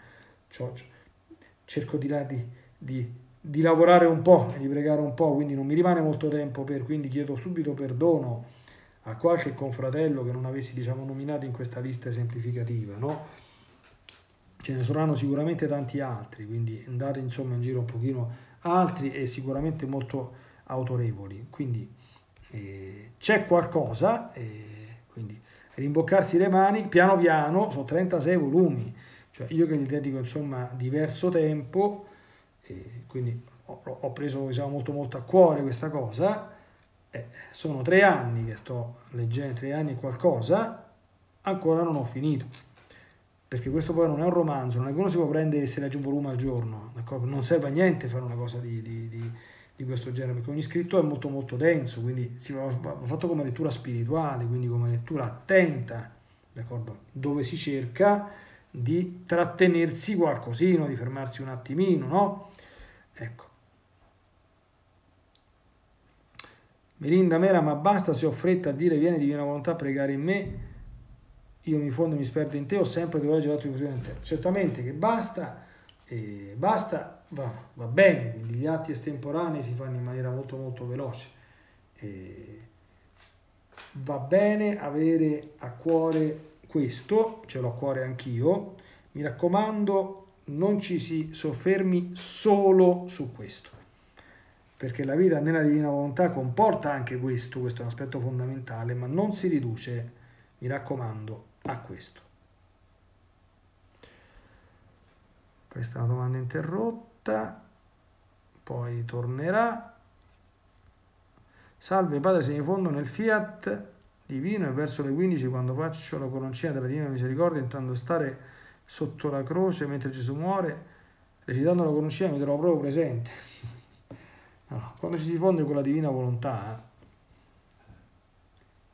cerco di, di, di di lavorare un po' e di pregare un po', quindi non mi rimane molto tempo per, quindi chiedo subito perdono a qualche confratello che non avessi diciamo nominato in questa lista esemplificativa, no? Ce ne saranno sicuramente tanti altri, quindi andate insomma in giro un pochino altri e sicuramente molto autorevoli, quindi eh, c'è qualcosa, eh, quindi rimboccarsi le mani piano piano, sono 36 volumi, cioè io che gli dedico insomma diverso tempo, e quindi ho, ho preso diciamo, molto molto a cuore questa cosa, eh, sono tre anni che sto leggendo, tre anni e qualcosa, ancora non ho finito, perché questo poi non è un romanzo, non è che uno si può prendere e si legge un volume al giorno, d'accordo? non serve a niente fare una cosa di, di, di, di questo genere, perché ogni scritto è molto molto denso, quindi si va, va fatto come lettura spirituale, quindi come lettura attenta, d'accordo? dove si cerca di trattenersi qualcosino, di fermarsi un attimino, no? Ecco. Melinda Mera, ma basta se ho fretta a dire viene divina volontà a pregare in me, io mi fondo e mi sperdo in te, ho sempre dovuto leggere l'atto di fusione intero. Certamente che basta, eh, basta, va, va, bene, quindi gli atti estemporanei si fanno in maniera molto molto veloce. Eh, va bene avere a cuore questo, ce l'ho a cuore anch'io, mi raccomando non ci si soffermi solo su questo, perché la vita nella divina volontà comporta anche questo, questo è un aspetto fondamentale, ma non si riduce, mi raccomando, a questo. Questa è una domanda interrotta, poi tornerà. Salve Padre, se mi fondo nel fiat divino e verso le 15 quando faccio la coroncina della divina misericordia, intanto stare sotto la croce mentre Gesù muore, recitando la coroncina mi trovo proprio presente. Allora, quando ci si fonde con la Divina Volontà,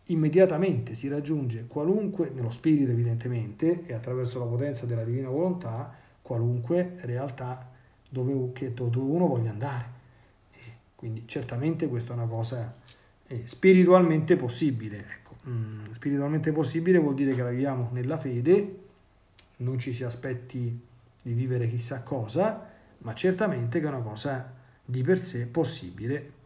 immediatamente si raggiunge qualunque, nello spirito evidentemente, e attraverso la potenza della Divina Volontà, qualunque realtà dove, che, dove uno voglia andare. Quindi certamente questa è una cosa eh, spiritualmente possibile. Ecco. Mm, spiritualmente possibile vuol dire che la viviamo nella fede, non ci si aspetti di vivere chissà cosa, ma certamente che è una cosa di per sé possibile.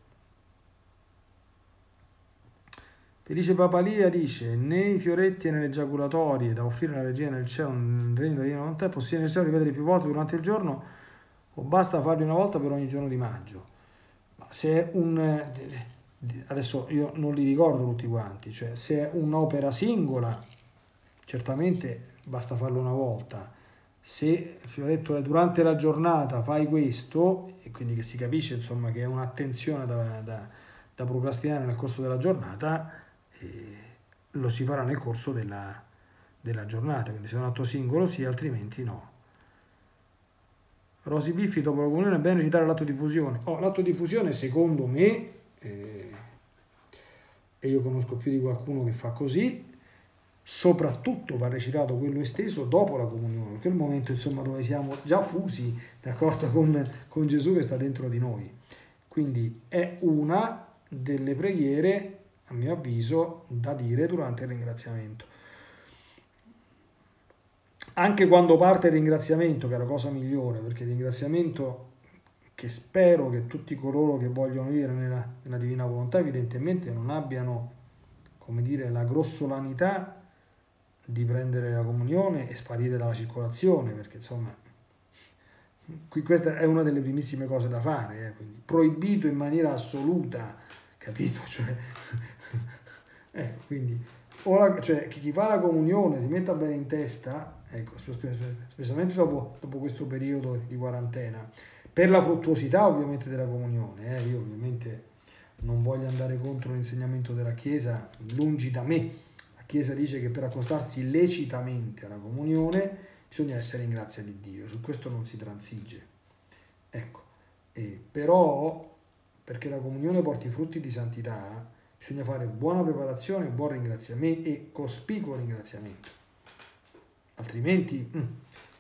Felice Papalia dice, nei fioretti e nelle giaculatorie da offrire alla regina del cielo nel regno della volontà è possibile necessario ripetere più volte durante il giorno o basta farli una volta per ogni giorno di maggio. Ma se è un... adesso io non li ricordo tutti quanti, cioè se è un'opera singola, certamente basta farlo una volta. Se il fioretto è durante la giornata fai questo, e quindi che si capisce insomma che è un'attenzione da, da, da procrastinare nel corso della giornata, eh, lo si farà nel corso della, della giornata, quindi se è un atto singolo sì, altrimenti no. Rosy Biffi dopo la comunione è bene recitare l'atto di fusione. Oh, l'atto di fusione secondo me, eh, e io conosco più di qualcuno che fa così, soprattutto va recitato quello esteso dopo la comunione, perché è il momento insomma, dove siamo già fusi d'accordo con, con Gesù che sta dentro di noi. Quindi è una delle preghiere, a mio avviso, da dire durante il ringraziamento anche quando parte il ringraziamento, che è la cosa migliore, perché il ringraziamento che spero che tutti coloro che vogliono vivere nella, nella divina volontà evidentemente non abbiano, come dire, la grossolanità di prendere la comunione e sparire dalla circolazione, perché insomma qui questa è una delle primissime cose da fare, eh, quindi proibito in maniera assoluta, capito? Cioè, ecco, quindi la, cioè, chi fa la comunione si metta bene in testa ecco, specialmente dopo, dopo, questo periodo di quarantena, per la fruttuosità ovviamente della comunione, eh, io ovviamente non voglio andare contro l'insegnamento della Chiesa, lungi da me, Chiesa dice che per accostarsi lecitamente alla comunione bisogna essere in grazia di Dio, su questo non si transige. Ecco, eh, però perché la comunione porti frutti di santità, bisogna fare buona preparazione, buon ringraziamento e cospicuo ringraziamento altrimenti mm,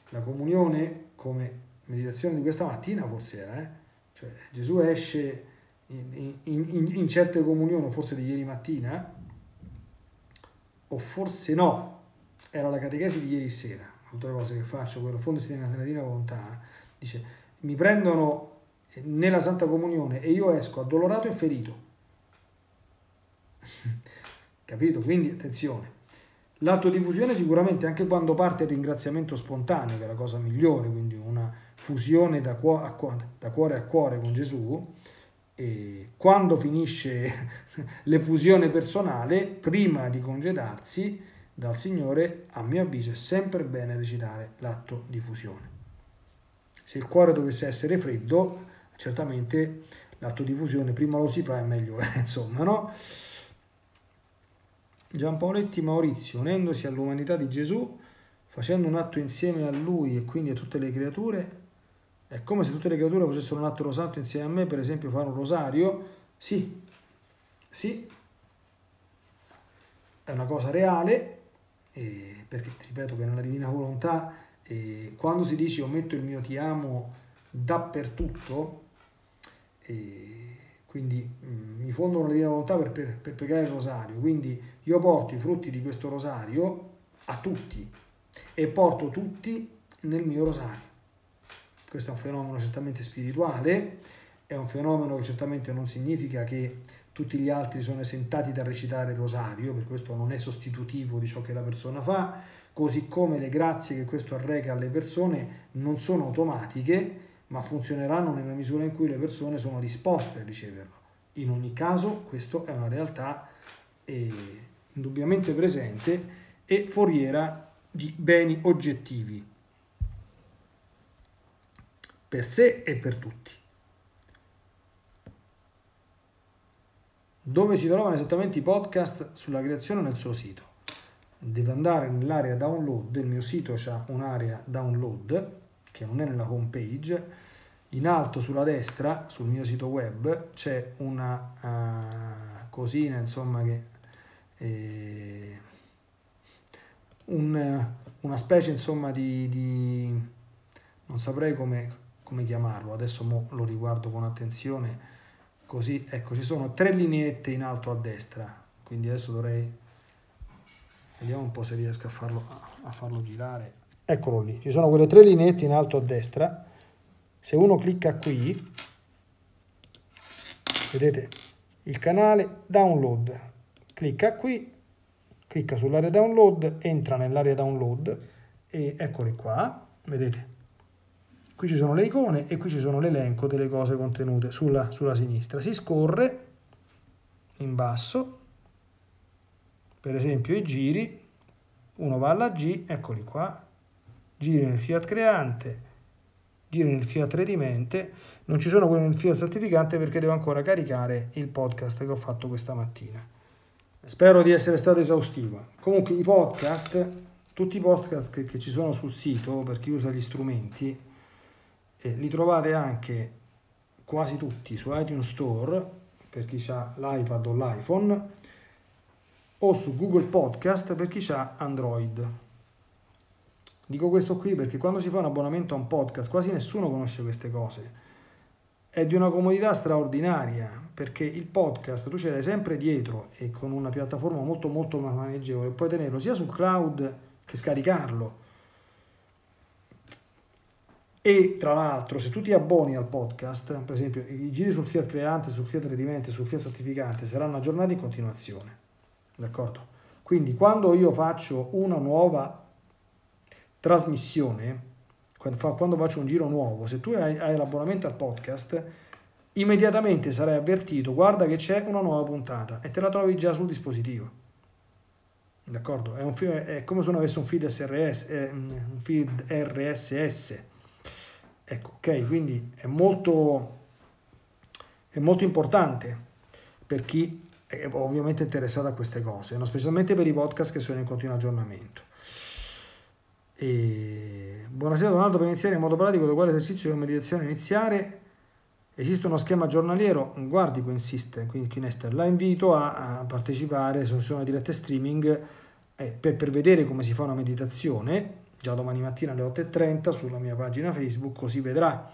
la comunione come meditazione di questa mattina forse era, eh? cioè Gesù esce in, in, in, in certe comunioni, forse di ieri mattina, o forse no, era la catechesi di ieri sera, le cose che faccio, quello fondo si nella divina volontà, dice, mi prendono nella Santa Comunione e io esco addolorato e ferito. Capito? Quindi attenzione. L'atto di fusione sicuramente anche quando parte il ringraziamento spontaneo, che è la cosa migliore, quindi una fusione da, cuore a cuore, da cuore, a cuore con Gesù, e quando finisce l'effusione personale, prima di congedarsi dal Signore, a mio avviso è sempre bene recitare l'atto di fusione. Se il cuore dovesse essere freddo, certamente l'atto di fusione prima lo si fa e meglio è, insomma, no? Giampaoletti Maurizio, unendosi all'umanità di Gesù, facendo un atto insieme a lui e quindi a tutte le creature, è come se tutte le creature facessero un atto santo insieme a me, per esempio fare un rosario. Sì, sì, è una cosa reale, eh, perché ripeto che nella divina volontà, eh, quando si dice io metto il mio ti amo dappertutto, eh, quindi mh, mm, mi fondo una divina volontà per, per, per pregare il rosario, quindi io porto i frutti di questo rosario a tutti e porto tutti nel mio rosario. Questo è un fenomeno certamente spirituale, è un fenomeno che certamente non significa che tutti gli altri sono esentati da recitare il rosario, per questo non è sostitutivo di ciò che la persona fa, così come le grazie che questo arreca alle persone non sono automatiche, ma funzioneranno nella misura in cui le persone sono disposte a riceverlo. In ogni caso, questa è una realtà eh, indubbiamente presente e foriera di beni oggettivi. Per sé e per tutti. Dove si trovano esattamente i podcast sulla creazione nel suo sito? Deve andare nell'area download del mio sito, c'è un'area download che non è nella home page. In alto sulla destra, sul mio sito web, c'è una uh, cosina, insomma, che eh, un, una specie, insomma, di, di non saprei come, come chiamarlo, adesso lo riguardo con attenzione così ecco ci sono tre lineette in alto a destra quindi adesso dovrei vediamo un po' se riesco a farlo, a farlo girare. Eccolo lì ci sono quelle tre lineette in alto a destra. Se uno clicca qui vedete il canale download clicca qui clicca sull'area download entra nell'area download e eccoli qua vedete qui ci sono le icone e qui ci sono l'elenco delle cose contenute sulla, sulla sinistra. Si scorre in basso, per esempio i giri, uno va alla G, eccoli qua, giri nel Fiat creante, giri nel Fiat redimente, non ci sono quelli nel Fiat certificante perché devo ancora caricare il podcast che ho fatto questa mattina. Spero di essere stato esaustivo. Comunque i podcast, tutti i podcast che, che ci sono sul sito per chi usa gli strumenti, eh, li trovate anche quasi tutti su iTunes Store per chi ha l'iPad o l'iPhone o su Google Podcast per chi ha Android. Dico questo qui perché quando si fa un abbonamento a un podcast quasi nessuno conosce queste cose. È di una comodità straordinaria perché il podcast tu ce l'hai sempre dietro e con una piattaforma molto molto maneggevole puoi tenerlo sia sul cloud che scaricarlo e tra l'altro, se tu ti abboni al podcast, per esempio i giri sul Fiat Creante, sul Fiat Redimento, sul Fiat Certificante saranno aggiornati in continuazione. D'accordo? Quindi quando io faccio una nuova trasmissione, quando faccio un giro nuovo, se tu hai, hai l'abbonamento al podcast, immediatamente sarai avvertito, guarda che c'è una nuova puntata e te la trovi già sul dispositivo. D'accordo? È, un, è come se non avesse un feed SRS, un feed RSS Ecco, ok, quindi è molto, è molto importante per chi è ovviamente interessato a queste cose, no? specialmente per i podcast che sono in continuo aggiornamento. E... Buonasera Donaldo, per iniziare in modo pratico da quale esercizio di meditazione iniziare? Esiste uno schema giornaliero? Guardi, insiste, qui Nester, la invito a, a partecipare, sono, sono dirette streaming eh, per, per vedere come si fa una meditazione già domani mattina alle 8.30 sulla mia pagina Facebook, così vedrà.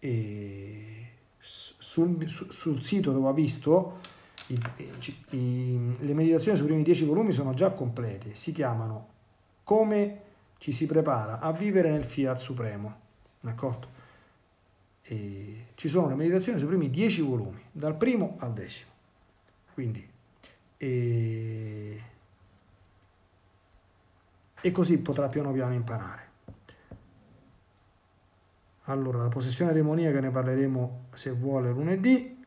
E sul, sul sito dove ha visto i, i, le meditazioni sui primi 10 volumi sono già complete, si chiamano Come ci si prepara a vivere nel Fiat Supremo, d'accordo? E ci sono le meditazioni sui primi 10 volumi, dal primo al decimo. Quindi, e e così potrà piano piano imparare. Allora, la possessione demoniaca ne parleremo se vuole lunedì.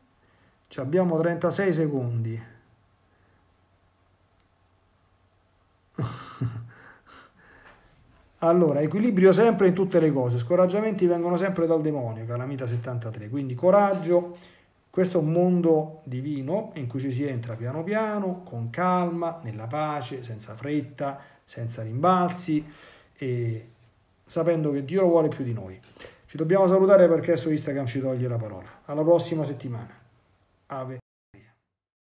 Ci abbiamo 36 secondi. allora, equilibrio sempre in tutte le cose. Scoraggiamenti vengono sempre dal demonio, Calamita 73. Quindi coraggio. Questo è un mondo divino in cui ci si entra piano piano, con calma, nella pace, senza fretta, senza rimbalzi e sapendo che Dio lo vuole più di noi. Ci dobbiamo salutare perché su Instagram ci toglie la parola. Alla prossima settimana. Ave.